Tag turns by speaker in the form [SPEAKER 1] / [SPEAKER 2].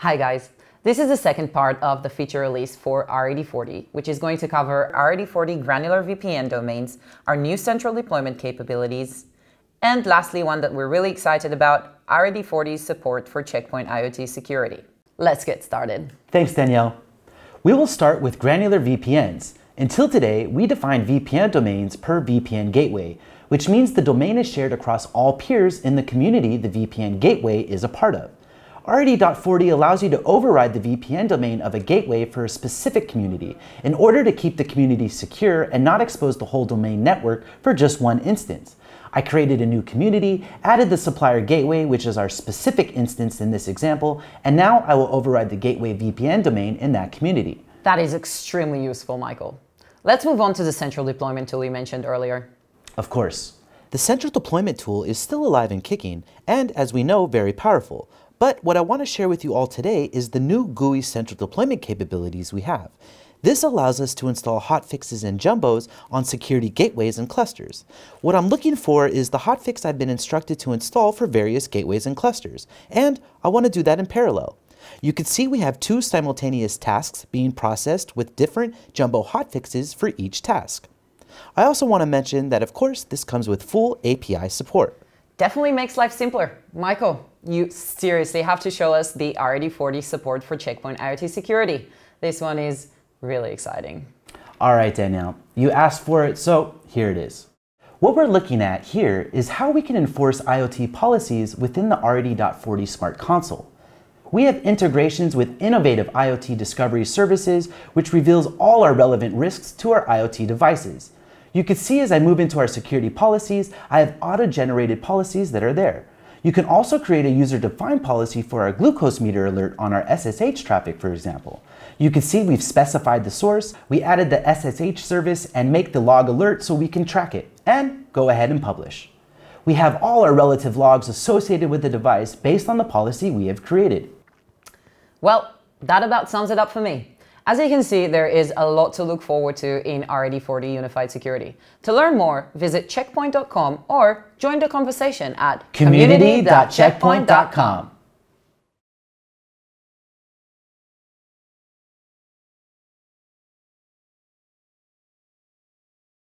[SPEAKER 1] Hi guys, this is the second part of the feature release for R80.40, which is going to cover R80.40 granular VPN domains, our new central deployment capabilities, and lastly, one that we're really excited about, R80.40's support for Check Point IoT security. Let's get started.
[SPEAKER 2] Thanks, Danielle. We will start with granular VPNs. Until today, we define VPN domains per VPN gateway, which means the domain is shared across all peers in the community the VPN gateway is a part of. R80.40 allows you to override the VPN domain of a gateway for a specific community in order to keep the community secure and not expose the whole domain network for just one instance. I created a new community, added the supplier gateway, which is our specific instance in this example, and now I will override the gateway VPN domain in that community.
[SPEAKER 1] That is extremely useful, Michael. Let's move on to the central deployment tool you mentioned earlier.
[SPEAKER 2] Of course. The central deployment tool is still alive and kicking, and as we know, very powerful. But what I want to share with you all today is the new GUI central deployment capabilities we have. This allows us to install hotfixes and jumbos on security gateways and clusters. What I'm looking for is the hotfix I've been instructed to install for various gateways and clusters, and I want to do that in parallel. You can see we have two simultaneous tasks being processed with different jumbo hotfixes for each task. I also want to mention that of course this comes with full API support.
[SPEAKER 1] Definitely makes life simpler. Michael, you seriously have to show us the R80.40 support for Check Point IoT security. This one is really exciting.
[SPEAKER 2] All right, Danielle, you asked for it, so here it is. What we're looking at here is how we can enforce IoT policies within the R80.40 SmartConsole. We have integrations with innovative IoT discovery services, which reveals all our relevant risks to our IoT devices. You can see as I move into our security policies, I have auto-generated policies that are there. You can also create a user-defined policy for our glucose meter alert on our SSH traffic, for example. You can see we've specified the source, we added the SSH service and make the log alert so we can track it, and go ahead and publish. We have all our relative logs associated with the device based on the policy we have created.
[SPEAKER 1] Well, that about sums it up for me. As you can see, there is a lot to look forward to in R80.40 Unified Security. To learn more, visit checkpoint.com or join the conversation at
[SPEAKER 2] community.checkpoint.com.